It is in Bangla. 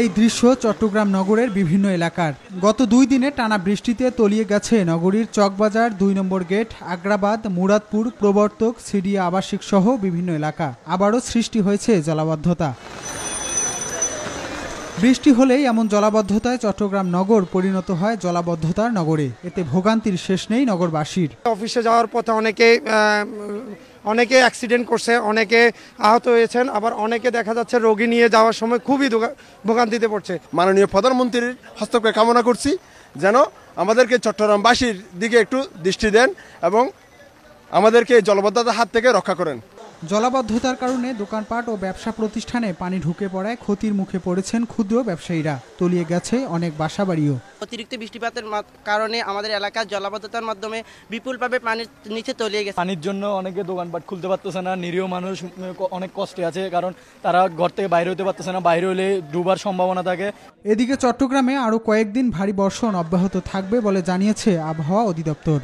এই দৃশ্য চট্টগ্রাম নগরের বিভিন্ন এলাকার। গত দুই দিনে টানা বৃষ্টিতে তলিয়ে গেছে নগরীর চকবাজার দুই নম্বর গেট, আগ্রাবাদ, মুরাদপুর, প্রবর্তক, সিডিয়া আবাসিক সহ বিভিন্ন এলাকা। আবারও সৃষ্টি হয়েছে জলাবদ্ধতা। বৃষ্টি হলেই এমন জলাবদ্ধতায় চট্টগ্রাম নগর পরিণত হয় জলাবদ্ধতার নগরে। এতে ভোগান্তির শেষ নেই নগরবাসীর। অফিসে যাওয়ার পথে অনেকে অনেকে অ্যাক্সিডেন্ট করছে, অনেকে আহত হয়েছেন, আবার অনেকে দেখা যাচ্ছে রোগী নিয়ে যাওয়ার সময় খুবই ভোগান্তিতে পড়ছে। মাননীয় প্রধানমন্ত্রীর হস্তক্ষেপ কামনা করছি, যেন আমাদেরকে চট্টগ্রামবাসীর দিকে একটু দৃষ্টি দেন এবং আমাদেরকে জলবদ্ধতার হাত থেকে রক্ষা করেন। জলাবদ্ধতার কারণে দোকানপাট ও ব্যবসা প্রতিষ্ঠানে পানি ঢুকে পড়ায় ক্ষতির মুখে পড়েছেন ক্ষুদ্র ব্যবসায়ীরা। তলিয়ে গেছে অনেক বাসাবাড়িও। অতিরিক্ত বৃষ্টিপাতের মা- কারণে আমাদের এলাকার জলাবদ্ধতার মাধ্যমে বিপুলভাবে পানির নিচে তলিয়ে গেছে। পানির জন্য অনেকে দোকানপাট খুলতে পারতেছে না নিরীহ মানুষ অনেক কষ্টে আছে কারণ তারা ঘর থেকে বাইরে হতে পারতেছে না বাইরে হলে ডুবার সম্ভাবনা থাকে। এদিকে চট্টগ্রামে আরও কয়েকদিন ভারী বর্ষণ অব্যাহত থাকবে বলে জানিয়েছে আবহাওয়া অধিদপ্তর।